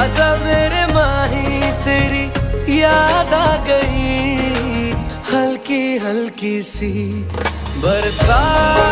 आजा मेरे माही तेरी याद आ गई। हल्की हल्की सी बरसात।